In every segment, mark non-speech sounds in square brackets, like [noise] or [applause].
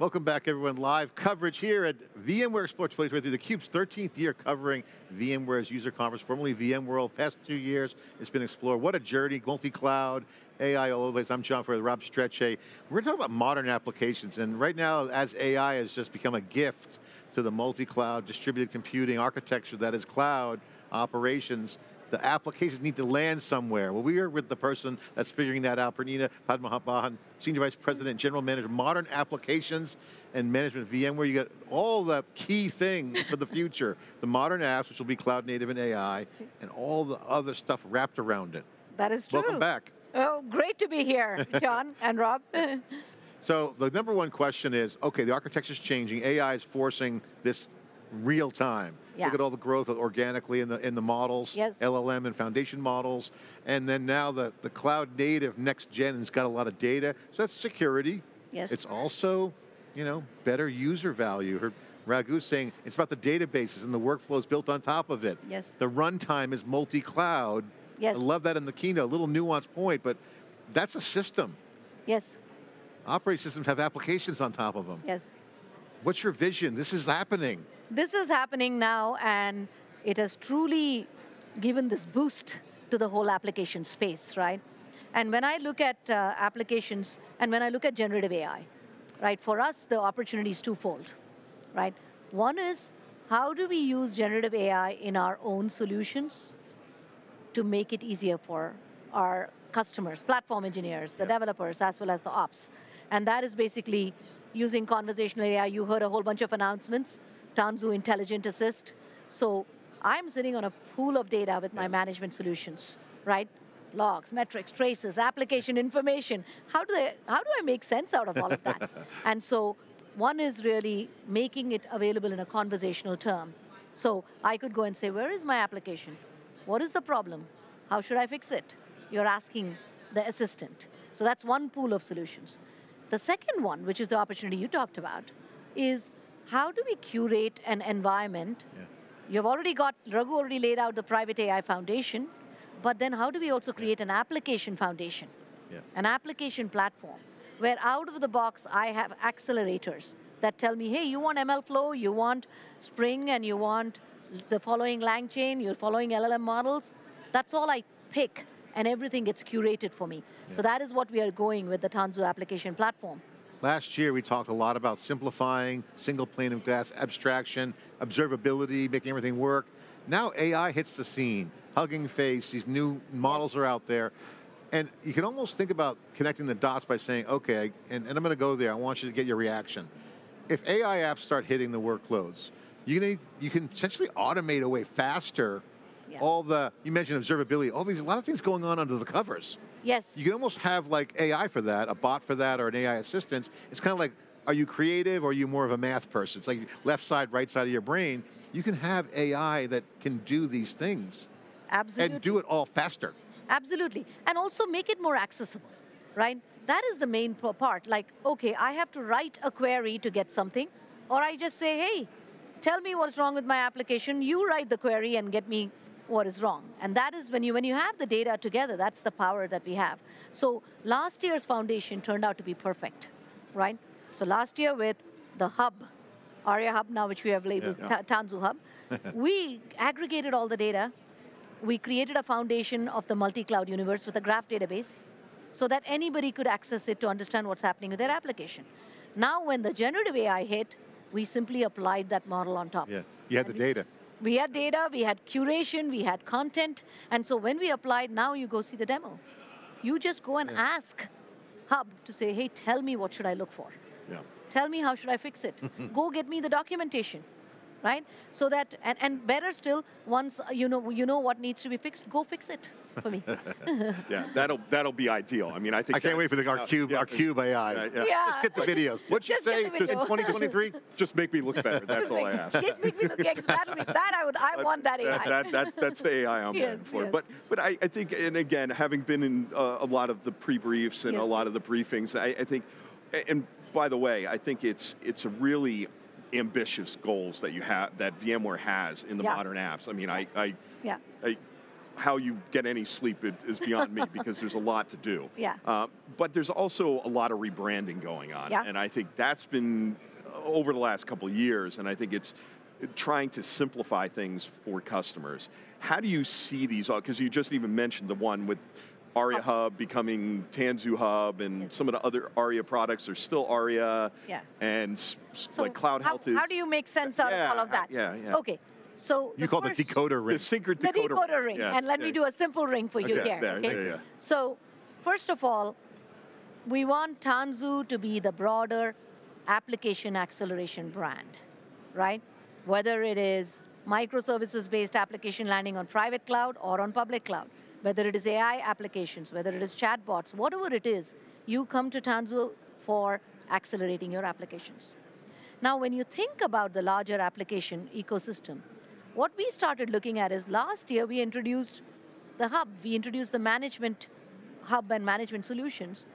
Welcome back everyone, live coverage here at VMware Explore 2023, theCUBE's 13th year covering VMware's user conference, formerly VMworld, past two years, it's been Explore. What a journey, multi-cloud, AI all over the place. I'm John Furrier, Rob Strechay. We're talking about modern applications, and right now, as AI has just become a gift to the multi-cloud, distributed computing architecture that is cloud operations, the applications need to land somewhere. Well, we are with the person that's figuring that out, Purnima Padmanabhan, Senior Vice President, General Manager, Modern Applications and Management VMware. You got all the key things for the future. [laughs] The modern apps, which will be cloud native and AI, and all the other stuff wrapped around it. That is true. Welcome back. Oh, great to be here, [laughs] John and Rob. [laughs] so the number one question is, okay, the architecture is changing, AI is forcing this real time. Yeah. Look at all the growth organically in the in the models, yes. LLM and foundation models, and then now the, the cloud native next gen has got a lot of data, so that's security. Yes. It's also, you know, better user value. Her, Raghu's saying it's about the databases and the workflows built on top of it. Yes. The runtime is multi-cloud. Yes. I love that in the keynote, a little nuanced point, but that's a system. Yes. Operating systems have applications on top of them. Yes. What's your vision? This is happening. This is happening now, and it has truly given this boost to the whole application space, right? And when I look at uh, applications, and when I look at generative AI, right, for us, the opportunity is twofold, right? One is, how do we use generative AI in our own solutions to make it easier for our customers, platform engineers, the yep. developers, as well as the ops. And that is basically using conversational AI. You heard a whole bunch of announcements Tanzu Intelligent Assist. So I'm sitting on a pool of data with my management solutions, right? Logs, metrics, traces, application information. How do, they, how do I make sense out of all of that? [laughs] and so one is really making it available in a conversational term. So I could go and say, where is my application? What is the problem? How should I fix it? You're asking the assistant. So that's one pool of solutions. The second one, which is the opportunity you talked about, is how do we curate an environment? Yeah. You've already got, Raghu already laid out the private AI foundation, but then how do we also create an application foundation? Yeah. An application platform, where out of the box I have accelerators that tell me, hey, you want MLflow, you want Spring, and you want the following LangChain, you're following LLM models. That's all I pick, and everything gets curated for me. Yeah. So that is what we are going with the Tanzu application platform. Last year we talked a lot about simplifying, single pane of glass, abstraction, observability, making everything work. Now AI hits the scene. Hugging Face, these new models are out there. And you can almost think about connecting the dots by saying, okay, and, and I'm going to go there, I want you to get your reaction. If AI apps start hitting the workloads, you can, you can essentially automate away faster yeah. all the, you mentioned observability, all these, a lot of things going on under the covers. Yes. You can almost have like AI for that, a bot for that, or an AI assistant. It's kind of like, are you creative or are you more of a math person? It's like left side, right side of your brain. You can have AI that can do these things. Absolutely. And do it all faster. Absolutely. And also make it more accessible, right? That is the main part. Like, okay, I have to write a query to get something, or I just say, hey, tell me what's wrong with my application, you write the query and get me what is wrong. And that is when you, when you have the data together, that's the power that we have. So last year's foundation turned out to be perfect, right? So last year with the hub, ARIA Hub now, which we have labeled yeah. Tanzu Hub, [laughs] we aggregated all the data. We created a foundation of the multi-cloud universe with a graph database so that anybody could access it to understand what's happening with their application. Now when the generative AI hit, we simply applied that model on top. Yeah, you had and the data. We had data, we had curation, we had content, and so when we applied, now you go see the demo. You just go and yeah. ask Hub to say, hey, tell me what should I look for. Yeah. Tell me how should I fix it. [laughs] go get me the documentation right? So that, and, and better still, once you know, you know what needs to be fixed, go fix it for me. [laughs] yeah, that'll that'll be ideal. I mean, I think I can't wait for the our cube, yeah, our cube AI. Yeah, yeah. Just get the videos. What'd you say? Just in 2023? [laughs] Just make me look better. That's all I ask. Just make me look. Yeah, that'll that I would. I want that AI. That, that, that, that's the AI I'm yes, for. Yes. But but I, I think, and again, having been in uh, a lot of the pre-briefs and yes. a lot of the briefings, I, I think, and by the way, I think it's it's a really ambitious goals that you have that VMware has in the yeah. modern apps. I mean, I, I, yeah. I how you get any sleep is beyond me [laughs] because there's a lot to do. Yeah. Uh, but there's also a lot of rebranding going on. Yeah. And I think that's been over the last couple of years, and I think it's trying to simplify things for customers. How do you see these, because you just even mentioned the one with ARIA Hub becoming Tanzu Hub, and yes. some of the other ARIA products are still ARIA. Yeah. And so like Cloud how, Health is. How do you make sense out yeah, of all of that? Yeah, yeah. Okay. So you call first, the decoder ring. The secret decoder, the decoder ring. Yes. And let yeah. me do a simple ring for you okay. here. There, okay? There, yeah. So, first of all, we want Tanzu to be the broader application acceleration brand, right? Whether it is microservices-based application landing on private cloud or on public cloud, whether it is AI applications, whether it is chatbots, whatever it is, you come to Tanzu for accelerating your applications. Now, when you think about the larger application ecosystem, what we started looking at is last year we introduced the hub, we introduced the management hub and management solutions.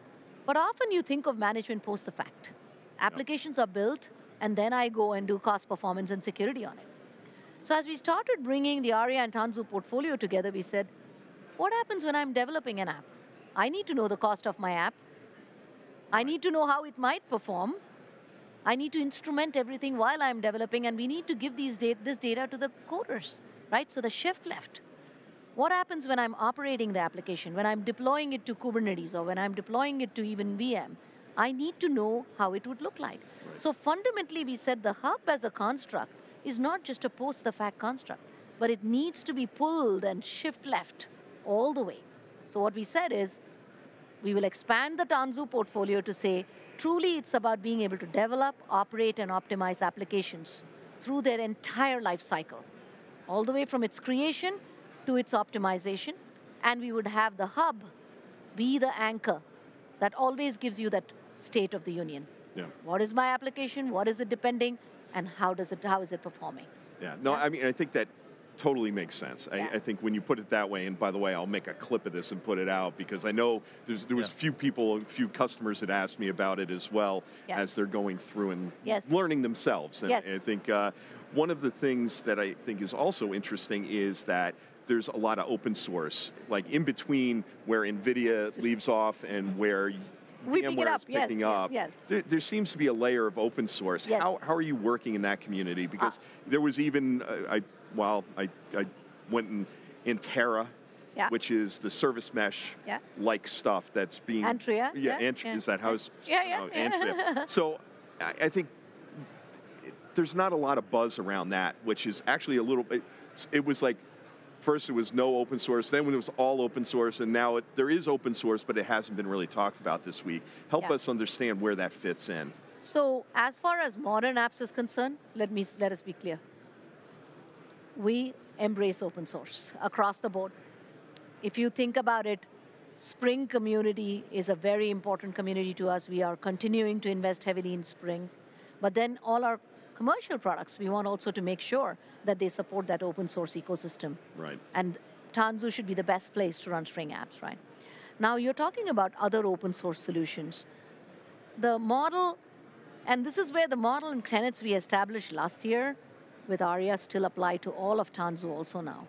But often you think of management post the fact. Applications are built, and then I go and do cost performance and security on it. So as we started bringing the ARIA and Tanzu portfolio together, we said, what happens when I'm developing an app? I need to know the cost of my app. I need to know how it might perform. I need to instrument everything while I'm developing, and we need to give these data, this data to the coders, right? So the shift left. What happens when I'm operating the application, when I'm deploying it to Kubernetes, or when I'm deploying it to even VM? I need to know how it would look like. Right. So fundamentally, we said the hub as a construct is not just a post the fact construct, but it needs to be pulled and shift left all the way. So what we said is, we will expand the Tanzu portfolio to say, truly it's about being able to develop, operate, and optimize applications through their entire life cycle, all the way from its creation to its optimization, and we would have the hub be the anchor that always gives you that state of the union. Yeah. What is my application? What is it depending? And how does it how is it performing? Yeah. No, yeah. I mean I think that totally makes sense. Yeah. I, I, think when you put it that way, and by the way, I'll make a clip of this and put it out because I know there's, there was yeah. few people, a few customers that asked me about it as well yeah. as they're going through and yes. learning themselves. And yes. I think uh, one of the things that I think is also interesting is that there's a lot of open source, like in between where NVIDIA leaves off and where we VMware pick is picking yes, up. Yes. There, there, seems to be a layer of open source. Yes. How, how are you working in that community? Because uh, there was even, uh, I, well, I, I went in, in Terra, yeah. which is the service mesh yeah. like stuff that's being Antrea. Yeah, yeah, yeah. is that how it's yeah, yeah, oh, Antrea. [laughs] so I, I think there's not a lot of buzz around that, which is actually a little bit. It was like first it was no open source, then when it was all open source, and now it, there is open source, but it hasn't been really talked about this week. Help yeah. us understand where that fits in. So as far as modern apps is concerned, let me let us be clear. We embrace open source across the board. If you think about it, Spring community is a very important community to us. We are continuing to invest heavily in Spring. But then all our commercial products, we want also to make sure that they support that open source ecosystem. Right. And Tanzu should be the best place to run Spring apps, right? Now you're talking about other open source solutions. The model, and this is where the model and tenets we established last year with ARIA still apply to all of Tanzu also now,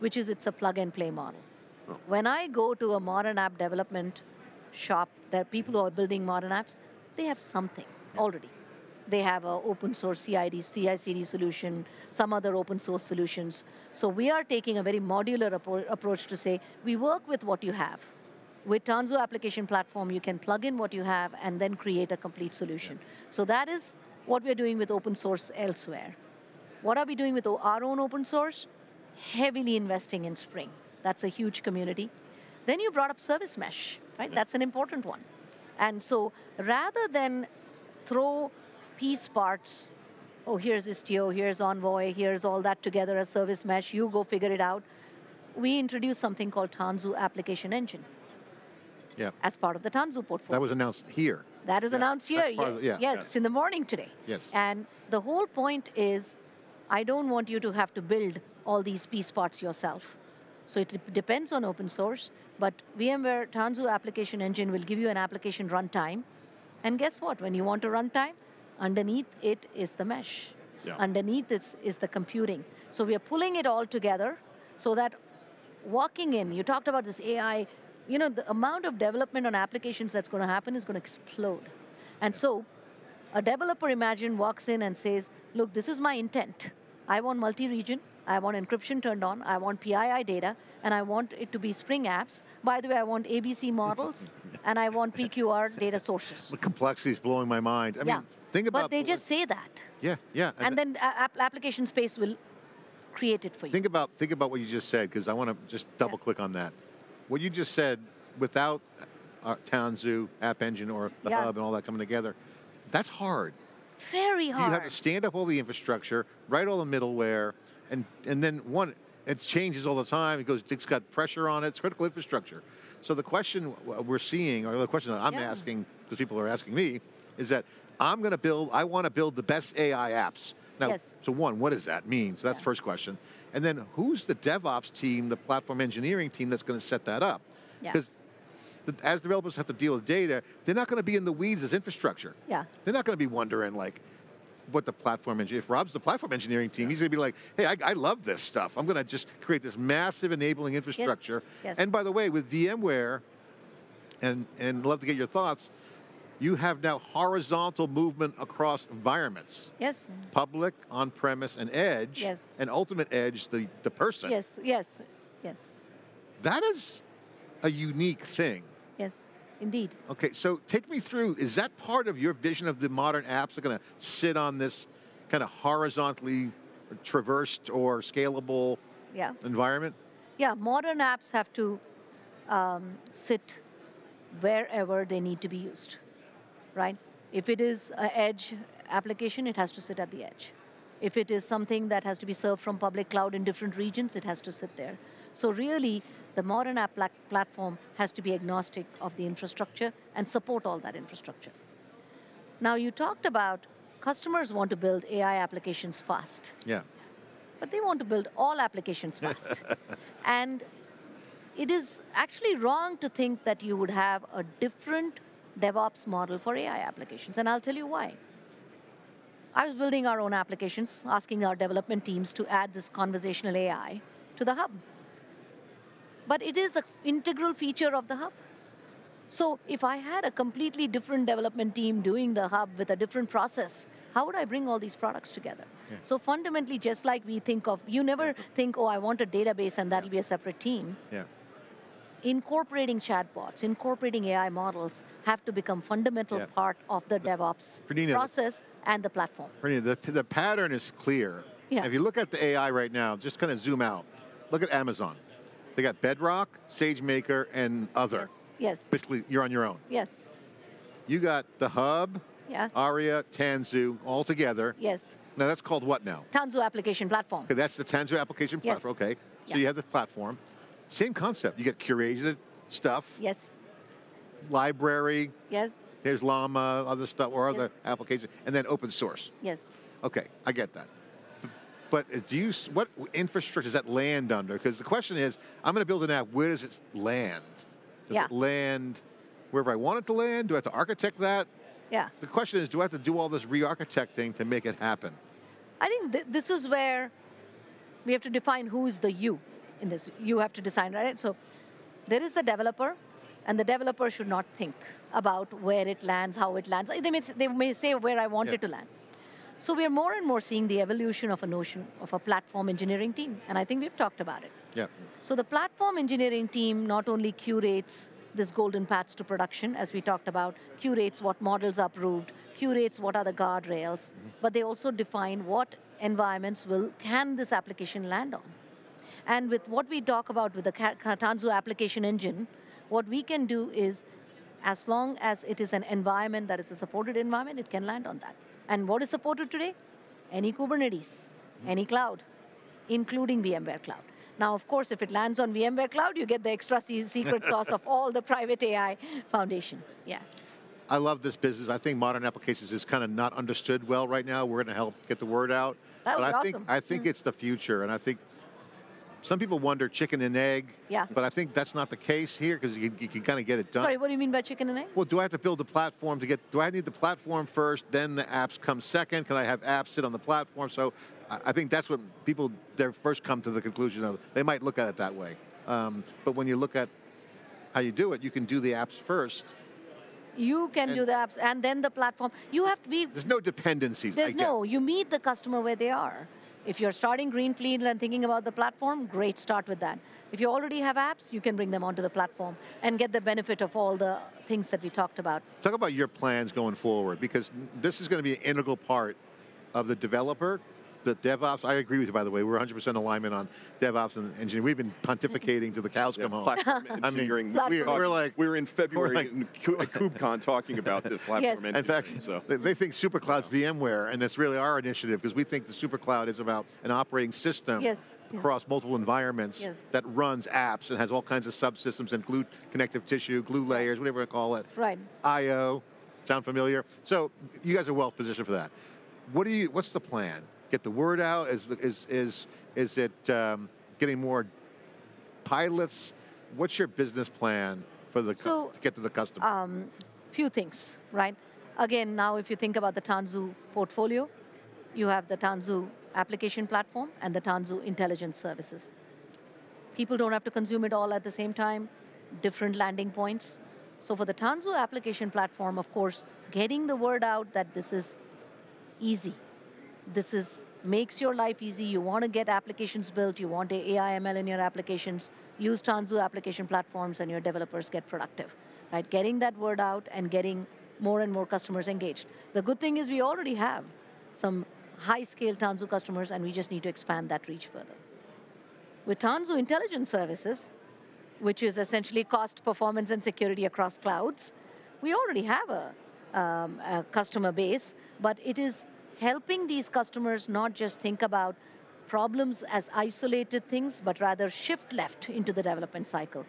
which is it's a plug and play model. Oh. When I go to a modern app development shop, there are people who are building modern apps, they have something yeah. already. They have an open source CID, CI/CD solution, some other open source solutions. So we are taking a very modular appro approach to say, we work with what you have. With Tanzu application platform, you can plug in what you have and then create a complete solution. Yeah. So that is what we're doing with open source elsewhere. What are we doing with our own open source? Heavily investing in Spring. That's a huge community. Then you brought up service mesh, right? That's an important one. And so rather than throw piece parts, oh, here's Istio, here's Envoy, here's all that together as service mesh, you go figure it out. We introduced something called Tanzu Application Engine. Yeah. As part of the Tanzu portfolio. That was announced here. That is yeah. announced here. Yeah. The, yeah. Yes, yes, in the morning today. Yes. And the whole point is, I don't want you to have to build all these piece parts yourself. So it depends on open source, but VMware Tanzu Application Engine will give you an application runtime. And guess what? When you want a runtime, Underneath it is the mesh. Yeah. Underneath is, is the computing. So we are pulling it all together so that walking in, you talked about this AI, you know, the amount of development on applications that's going to happen is going to explode. And so, a developer, imagine, walks in and says, look, this is my intent. I want multi-region, I want encryption turned on, I want PII data, and I want it to be Spring apps. By the way, I want ABC models, [laughs] and I want PQR data sources. The complexity is blowing my mind. I yeah. mean, think about But they just say that. Yeah, yeah. And then uh, application space will create it for you. Think about think about what you just said because I want to just double Yeah. click on that. What you just said, without uh, Tanzu, App Engine, or the Yeah. hub and all that coming together, that's hard. Very hard. You have to stand up all the infrastructure, write all the middleware, and and then one, it changes all the time. It goes, it's got pressure on it. It's critical infrastructure. So the question we're seeing, or the question that I'm Yeah. asking, because people are asking me, is that I'm going to build. I want to build the best AI apps. Now, Yes. so one, what does that mean? So that's Yeah. the first question. And then who's the DevOps team, the platform engineering team that's going to set that up? Yeah. Because as developers have to deal with data, they're not going to be in the weeds as infrastructure. Yeah. They're not going to be wondering like what the platform engineer. If Rob's the platform engineering team, he's going to be like, "Hey, I, I love this stuff. I'm going to just create this massive enabling infrastructure." Yes. And by the way, with VMware, and and love to get your thoughts. You have now horizontal movement across environments, Yes. public, on-premise, and edge. Yes. And ultimate edge, the the person. Yes. Yes. Yes. That is a unique thing. Yes. Indeed. Okay, so take me through, is that part of your vision of the modern apps that are going to sit on this kind of horizontally traversed or scalable Yeah. environment? Yeah. Modern apps have to um, sit wherever they need to be used, right? If it is an edge application, it has to sit at the edge. If it is something that has to be served from public cloud in different regions, it has to sit there. So really, the modern app platform has to be agnostic of the infrastructure and support all that infrastructure. Now, you talked about customers want to build AI applications fast Yeah. but they want to build all applications [laughs] fast. and it is actually wrong to think that you would have a different DevOps model for AI applications, and I'll tell you why. I was building our own applications, asking our development teams to add this conversational AI to the hub. But it is an integral feature of the hub. So if I had a completely different development team doing the hub with a different process, how would I bring all these products together? So fundamentally, just like we think of, you never think, oh, I want a database and that'll be a separate team. Yeah. Incorporating chatbots, incorporating AI models have to become fundamental Yeah. part of the DevOps Purnima, process and the platform. The, the pattern is clear. Yeah. If you look at the AI right now, just kind of zoom out. Look at Amazon. They got Bedrock, SageMaker, and other. Yes, Basically, you're on your own. yes, You got the Hub, yeah, Aria, Tanzu, all together. yes. Now that's called what now? Tanzu application platform. Okay, that's the Tanzu application Yes. platform. Okay, so Yeah. you have the platform. Same concept. You get curated stuff, Yes, library. yes, There's Llama, other stuff, or other applications, and then open source. yes. Okay, I get that. But uh, do you? What infrastructure does that land under? Because the question is, I'm going to build an app. Where does it land? Does Yeah. it land wherever I want it to land? Do I have to architect that? Yeah. The question is, do I have to do all this re-architecting to make it happen? I think th- this is where we have to define who is the you in this. You have to decide, right? So there is the developer, and the developer should not think about where it lands, how it lands. They may, they may say where I want Yeah. it to land. So we are more and more seeing the evolution of a notion of a platform engineering team, and I think we've talked about it. Yeah. So the platform engineering team not only curates this golden paths to production, as we talked about, curates what models are approved, curates what are the guardrails, mm-hmm. but they also define what environments will can this application land on. And with what we talk about with the Tanzu application engine, what we can do is, as long as it is an environment that is a supported environment, it can land on that. And what is supported today? Any Kubernetes, hmm. any cloud, including VMware Cloud. Now, of course, if it lands on VMware Cloud, you get the extra secret [laughs] sauce of all the private AI foundation. Yeah. I love this business. I think modern applications is kind of not understood well right now. We're going to help get the word out. That but I be think awesome. I think hmm. it's the future, and I think some people wonder chicken and egg. Yeah. But I think that's not the case here because you, can- you can kind of get it done. Sorry, what do you mean by chicken and egg? Well, do I have to build the platform to get? Do I need the platform first, then the apps come second? Can I have apps sit on the platform? So I, I think that's what people their first come to the conclusion of. They might look at it that way. Um, but when you look at how you do it, you can do the apps first. You can do the apps and then the platform. You have to be There's no dependencies. There's no, you meet the customer where they are. If you're starting Greenfield and thinking about the platform, great, start with that. If you already have apps, you can bring them onto the platform and get the benefit of all the things that we talked about. Talk about your plans going forward, because this is going to be an integral part of the developer, the DevOps. I agree with you, by the way. We're 100% alignment on DevOps and engineering. We've been pontificating to the cows come home. platform [laughs] I mean, engineering. Platform. talk- we're like- we were in February like- in Ku- at KubeCon talking about this platform Yes. engineering. In fact, so. they, they think SuperCloud's VMware, and that's really our initiative because we think the SuperCloud is about an operating system Yes, yes. across multiple environments Yes. that runs apps and has all kinds of subsystems and glue connective tissue, glue layers, whatever you call it. Right. I/O, sound familiar? So you guys are well positioned for that. What do you? What's the plan? Get the word out? Is is is is it um, getting more pilots? What's your business plan for the So, to get to the customer? Um, few things, right? Again, now if you think about the Tanzu portfolio, you have the Tanzu application platform and the Tanzu intelligence services. People don't have to consume it all at the same time, different landing points. So for the Tanzu application platform, of course, getting the word out that this is easy. This is makes your life easy. You want to get applications built. You want AI ML in your applications. Use Tanzu application platforms, and your developers get productive. Right? Getting that word out and getting more and more customers engaged. The good thing is we already have some high-scale Tanzu customers, and we just need to expand that reach further. With Tanzu Intelligence Services, which is essentially cost, performance, and security across clouds, we already have a, um, a customer base, but it is helping these customers not just think about problems as isolated things, but rather shift left into the development cycle.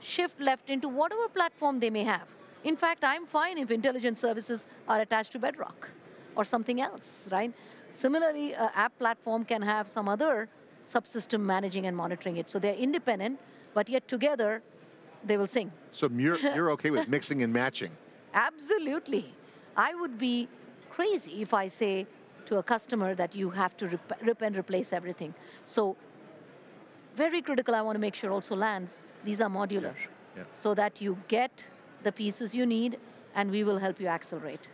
Shift left into whatever platform they may have. In fact, I'm fine if intelligence services are attached to Bedrock or something else, right? Similarly, an app platform can have some other subsystem managing and monitoring it. So they're independent, but yet together they will sing. so you're [laughs] you're okay with mixing and matching? Absolutely. I would be crazy if I say to a customer that you have to rip, rip and replace everything. So, very critical, I want to make sure also lands, these are modular Yeah. so that you get the pieces you need and we will help you accelerate.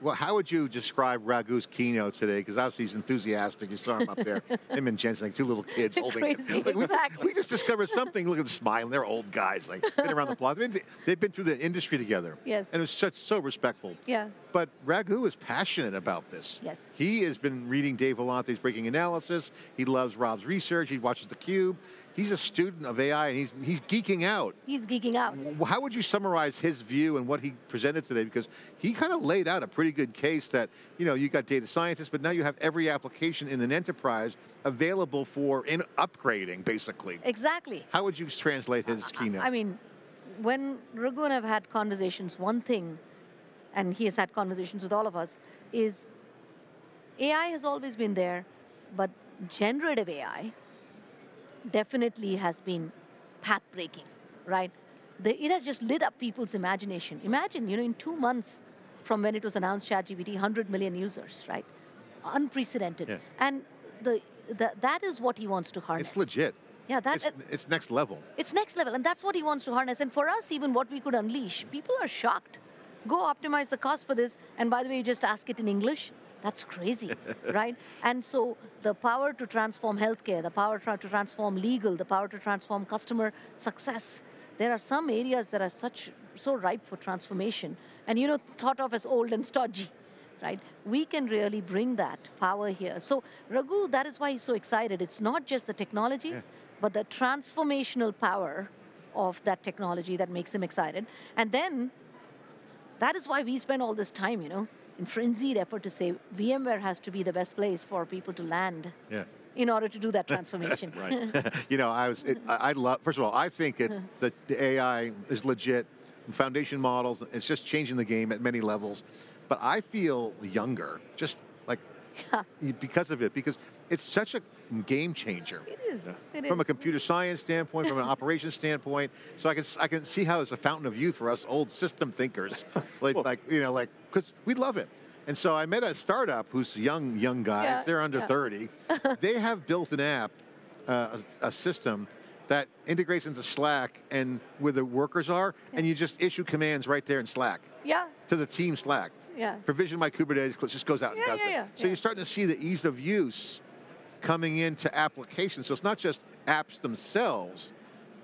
Well, how would you describe Raghu's keynote today? Because obviously he's enthusiastic. You saw him up there. [laughs] him and Jensen, like two little kids holding. Crazy, Like, we, exactly. we just discovered something. Look at them smiling. They're old guys, like been around the block. They've been, they've been through the industry together. Yes. And it was such so respectful. Yeah. But Ragu is passionate about this. Yes. He has been reading Dave Vellante's Breaking Analysis. He loves Rob's research. He watches theCUBE. He's a student of AI and he's, he's geeking out. He's geeking out. How would you summarize his view and what he presented today? Because he kind of laid out a pretty good case that, you know, you got data scientists, but now you have every application in an enterprise available for in upgrading, basically. Exactly. How would you translate his keynote? I mean, when Raghu and I've had conversations, one thing, and he has had conversations with all of us, is AI has always been there, but generative AI definitely has been path breaking, right? The, it has just lit up people's imagination. Imagine, you know, in two months from when it was announced, ChatGPT, 100 million users, right? Unprecedented. Yeah. And the, the, that is what he wants to harness. it's legit. Yeah, that, It's, it's next level. it's next level, and that's what he wants to harness. And for us, even what we could unleash, people are shocked. Go optimize the cost for this, and by the way, you just ask it in English. That's crazy, [laughs] right? And so the power to transform healthcare, the power to transform legal, the power to transform customer success. There are some areas that are such so ripe for transformation, and you know, thought of as old and stodgy right? We can really bring that power here. So Raghu, that is why he's so excited. It's not just the technology, but the transformational power of that technology that makes him excited. And then that is why we spend all this time, you know, in frenzied effort to say VMware has to be the best place for people to land Yeah. in order to do that [laughs] transformation. Right. [laughs] you know, I was, it, I, I love, first of all, I think it, [laughs] that the AI is legit. Foundation models, it's just changing the game at many levels. But I feel younger, just like because of it, because it's such a game changer. It is. It From a computer science standpoint, from an [laughs] operations standpoint, so I can I can see how it's a fountain of youth for us old system thinkers, [laughs] like like you know like because we love it. And so I met a startup who's young young guys. Yeah, They're under yeah. 30. [laughs] they have built an app, uh, a, a system that integrates into Slack and where the workers are, and you just issue commands right there in Slack Yeah, to the team Slack. yeah. Provision my Kubernetes, just goes out and Yeah, does yeah, it. yeah, so yeah. you're starting to see the ease of use coming into applications. So it's not just apps themselves,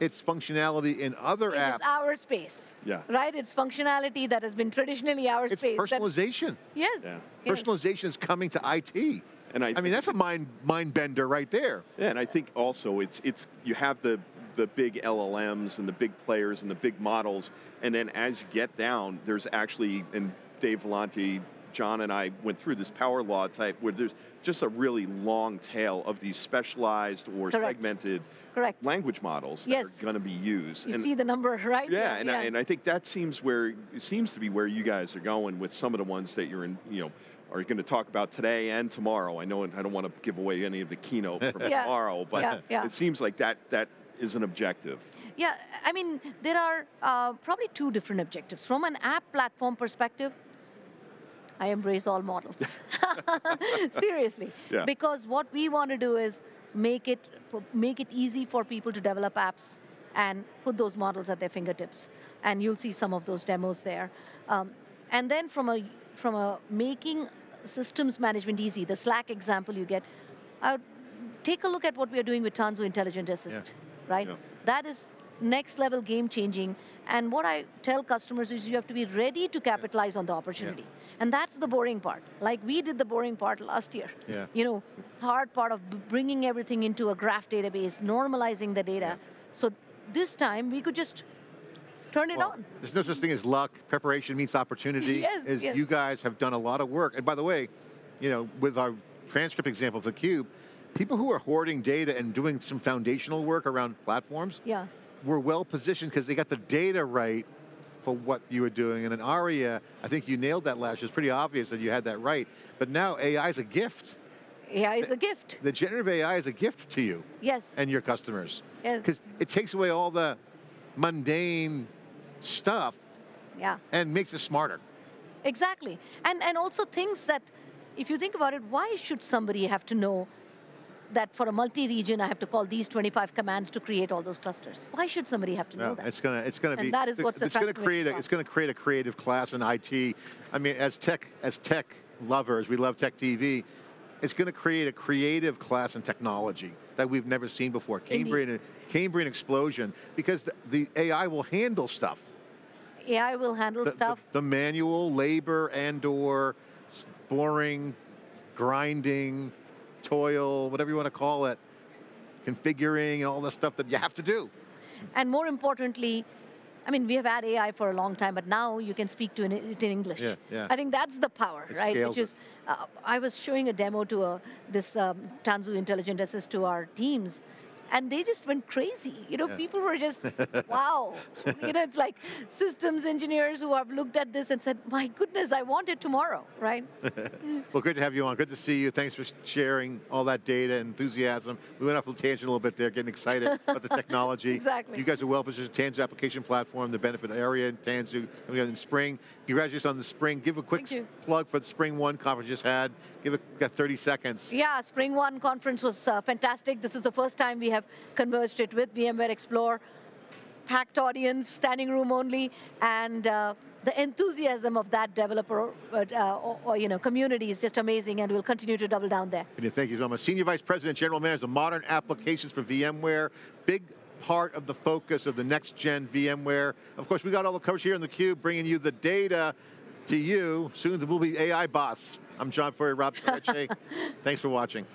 it's functionality in other It apps. is our space. Yeah. Right? It's functionality that has been traditionally our It's space. that- personalization. yes. Yeah. Personalization is coming to IT. And I, I mean, that's a mind mind bender right there. Yeah, and I think also it's it's you have the the big LLMs and the big players and the big models, and then as you get down, there's actually and Dave Vellante, John and I went through this power law type where there's just a really long tail of these specialized or Correct. segmented Correct. language models that Yes. are going to be used. You And- see the number, [laughs] right? yeah, and, I, and I think that seems where seems to be where you guys are going with some of the ones that you're in, you know, are going to talk about today and tomorrow. I know I don't want to give away any of the keynote [laughs] from Yeah, tomorrow, but yeah, yeah. it seems like that that is an objective. Yeah, I mean, there are uh, probably two different objectives. From an app platform perspective, I embrace all models. [laughs] [laughs] Seriously. Yeah. Because what we want to do is make it, make it easy for people to develop apps and put those models at their fingertips. And you'll see some of those demos there. Um, and then from a, from a making systems management easy, the Slack example you get, I would take a look at what we are doing with Tanzu Intelligent Assist, right? Yeah. That is next level game changing. And what I tell customers is you have to be ready to capitalize on the opportunity. And that's the boring part. Like we did the boring part last year. Yeah. You know, hard part of bringing everything into a graph database, normalizing the data. So this time we could just turn it Well, on. There's no such thing as luck. Preparation meets opportunity. [laughs] Yes, Is yes. You guys have done a lot of work. And by the way, you know, with our transcript example of the cube, people who are hoarding data and doing some foundational work around platforms Yeah. Were well positioned because they got the data right for what you were doing. And in ARIA, I think you nailed that last year. It's pretty obvious that you had that right. But now AI is a gift. AI is a gift. The generative AI is a gift to you Yes. and your customers. Yes. Because it takes away all the mundane stuff Yeah. and makes it smarter. Exactly. And and also things that if you think about it, why should somebody have to know that for a multi-region I have to call these 25 commands to create all those clusters? Why should somebody have to know that? it's gonna it's gonna be that is what's the it's gonna create a, it's gonna create a creative class in IT. I mean, as tech as tech lovers, we love tech TV. It's going to create a creative class in technology that we've never seen before. Cambrian, Cambrian explosion, because the, the AI will handle stuff. AI will handle The, the- stuff. the manual labor and/or boring, grinding, toil, whatever you want to call it, configuring and all the stuff that you have to do. And more importantly, I mean, we have had AI for a long time, but now you can speak to it in English. Yeah, yeah. I think that's the power, It right? Which is, uh, I was showing a demo to a, this um, Tanzu Intelligent Assist to our teams, and they just went crazy. You know, Yeah. people were just, [laughs] wow. you know, it's like systems engineers who have looked at this and said, my goodness, I want it tomorrow, right? [laughs] Well, great to have you on. Good to see you. Thanks for sharing all that data and enthusiasm. We went off a tangent a little bit there, getting excited about the [laughs] technology. Exactly. You guys are well positioned. Tanzu application platform, the benefit area in Tanzu. We got in spring. Congratulations on the spring. Give a quick plug for the Spring One conference you just had. Give it got 30 seconds. Yeah, Spring One conference was uh, fantastic. This is the first time we have converged it with VMware Explore. Packed audience, standing room only, and uh, the enthusiasm of that developer uh, or, or, you know community is just amazing, and we'll continue to double down there. Thank you so much. Senior Vice President, General Manager of Modern Applications for VMware. Big part of the focus of the next gen VMware. Of course, we got all the coverage here on theCUBE, bringing you the data to you. Soon there will be AI boss. I'm John Furrier, Rob. [laughs] Thanks for watching.